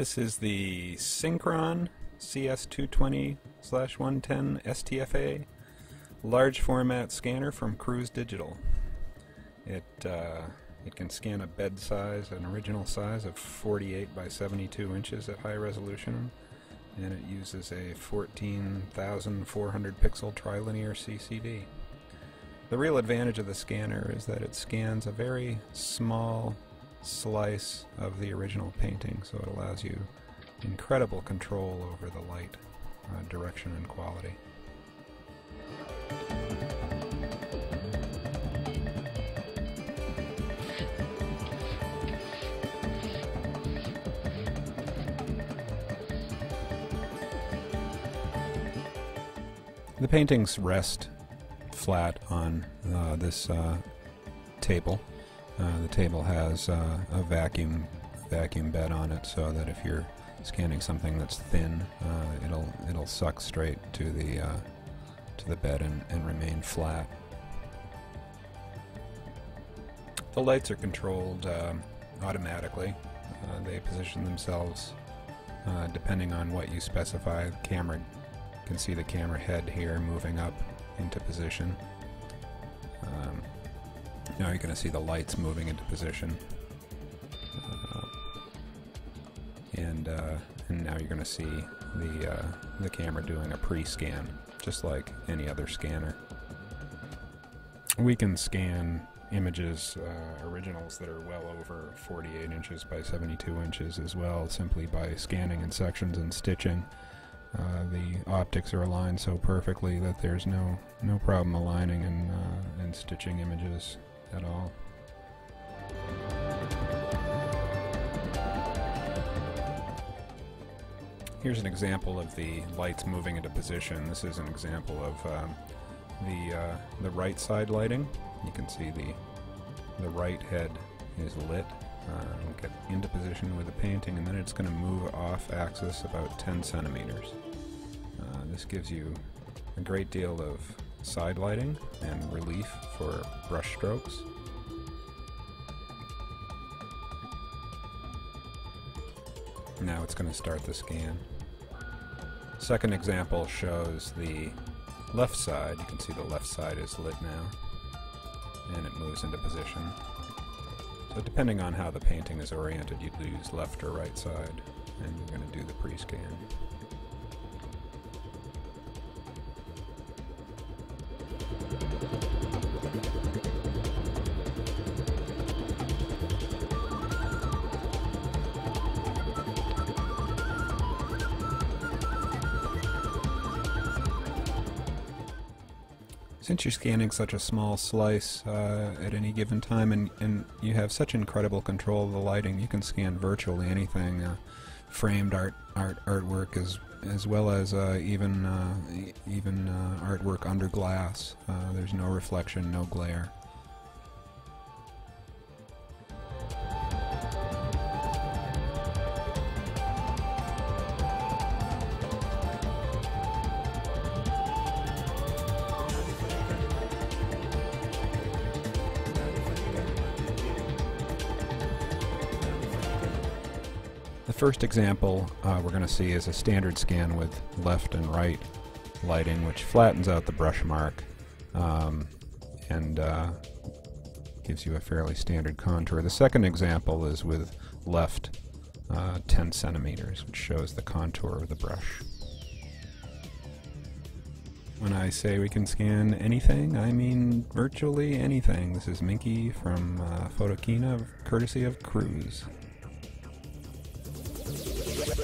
This is the Synchron CS220 110 STFA large format scanner from Cruse Digital. It, uh, it can scan a bed size, an original size of 48 by 72 inches at high resolution, and it uses a 14,400 pixel trilinear CCD. The real advantage of the scanner is that it scans a very small slice of the original painting, so it allows you incredible control over the light uh, direction and quality. The paintings rest flat on uh, this uh, table. Uh, the table has uh, a vacuum vacuum bed on it, so that if you're scanning something that's thin, uh, it'll it'll suck straight to the uh, to the bed and, and remain flat. The lights are controlled um, automatically. they position themselves depending on what you specify. The camera can see the camera head here moving up into position. Um, now you're going to see the lights moving into position. Uh, and, uh, and now you're going to see the, uh, the camera doing a pre-scan, just like any other scanner. We can scan images, uh, originals that are well over 48 inches by 72 inches as well, simply by scanning in sections and stitching. Uh, the optics are aligned so perfectly that there's no no problem aligning and, uh, and stitching images at all. Here's an example of the lights moving into position. This is an example of um, the uh, the right side lighting. You can see the the right head is lit. Uh, we'll get into position with the painting and then it's going to move off axis about 10 centimeters. Uh, this gives you a great deal of side lighting and relief for brush strokes. Now it's going to start the scan. Second example shows the left side. You can see the left side is lit now. And it moves into position. So depending on how the painting is oriented, you'd use left or right side. And you're going to do the pre-scan. Since you're scanning such a small slice uh, at any given time and, and you have such incredible control of the lighting, you can scan virtually anything, uh, framed art, art artwork as as well as uh, even uh, even uh, artwork under glass. Uh, there's no reflection, no glare. First example uh, we're going to see is a standard scan with left and right lighting, which flattens out the brush mark um, and uh, gives you a fairly standard contour. The second example is with left uh, 10 centimeters, which shows the contour of the brush. When I say we can scan anything, I mean virtually anything. This is Minky from uh, Photokina, courtesy of Cruse.